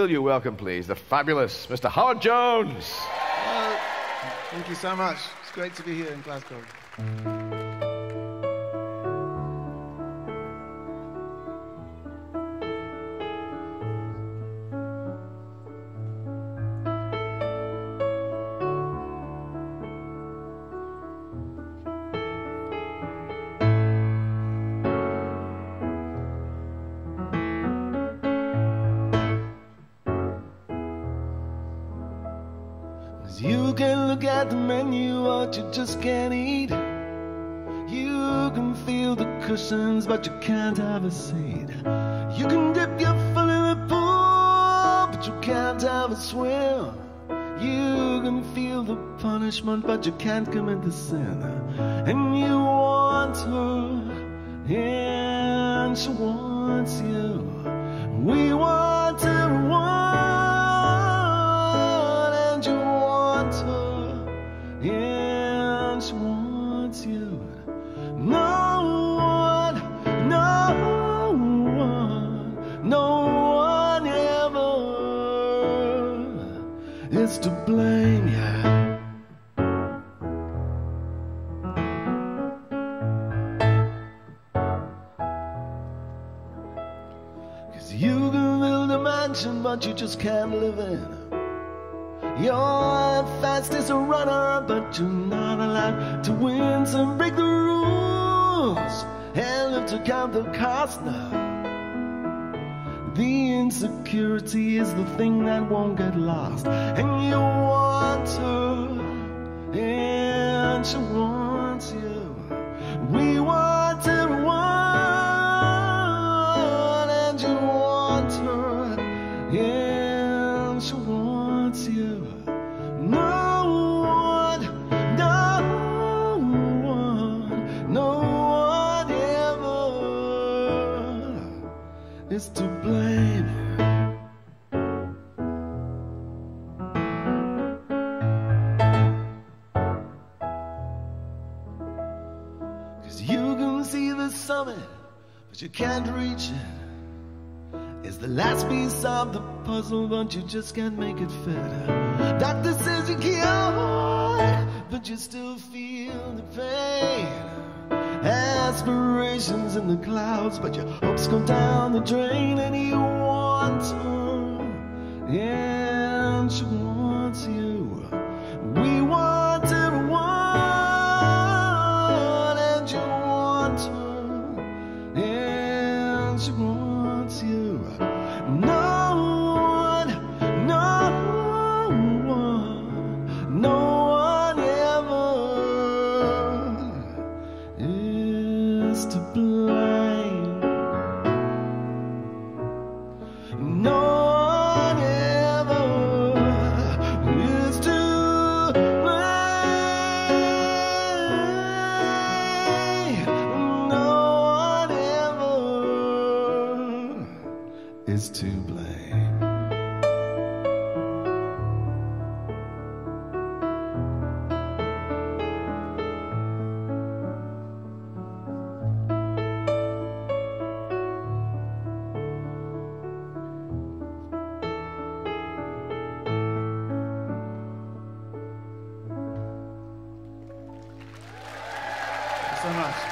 Will you welcome, please, the fabulous Mr. Howard Jones? Thank you so much. It's great to be here in Glasgow. You can look at the menu, but you just can't eat. You can feel the cushions, but you can't have a seat. You can dip your foot in the pool, but you can't have a swim. You can feel the punishment, but you can't commit the sin. And you want her, and she wants you. We want is to blame, yeah. Cause you can build a mansion, but you just can't live in. You're the fastest runner, but you're not allowed to win. So break the rules and live to count the cost now. The insecurity is the thing that won't get lost. And you want her, and she wants is to blame. Cause you can see the summit, but you can't reach it. It's the last piece of the puzzle, but you just can't make it fit. Doctor says you cured, but you still feel the pain. Aspirations in the clouds, but your hopes go down the drain, and you want her, and is to blame. so much.